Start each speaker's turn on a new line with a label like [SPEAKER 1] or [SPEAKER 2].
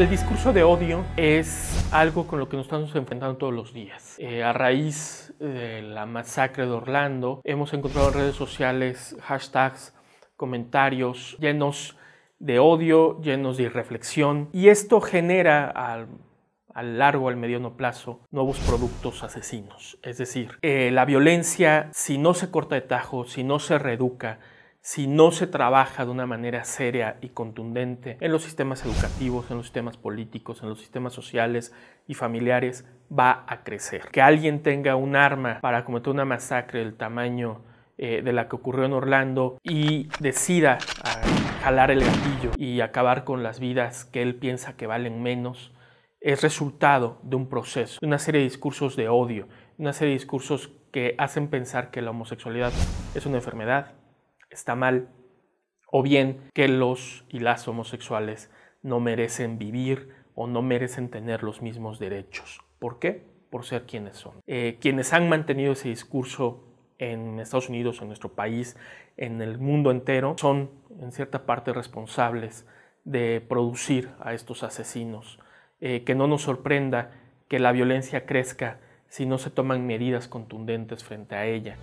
[SPEAKER 1] El discurso de odio es algo con lo que nos estamos enfrentando todos los días. Eh, a raíz de la masacre de Orlando, hemos encontrado en redes sociales hashtags, comentarios llenos de odio, llenos de irreflexión, y esto genera al a largo, al mediano plazo, nuevos productos asesinos. Es decir, eh, la violencia, si no se corta de tajo, si no se reeduca, si no se trabaja de una manera seria y contundente en los sistemas educativos, en los sistemas políticos, en los sistemas sociales y familiares, va a crecer. Que alguien tenga un arma para cometer una masacre del tamaño eh, de la que ocurrió en Orlando y decida ah, jalar el gatillo y acabar con las vidas que él piensa que valen menos, es resultado de un proceso, de una serie de discursos de odio, una serie de discursos que hacen pensar que la homosexualidad es una enfermedad, está mal, o bien que los y las homosexuales no merecen vivir o no merecen tener los mismos derechos. ¿Por qué? Por ser quienes son. Eh, quienes han mantenido ese discurso en Estados Unidos, en nuestro país, en el mundo entero, son en cierta parte responsables de producir a estos asesinos. Eh, que no nos sorprenda que la violencia crezca si no se toman medidas contundentes frente a ella.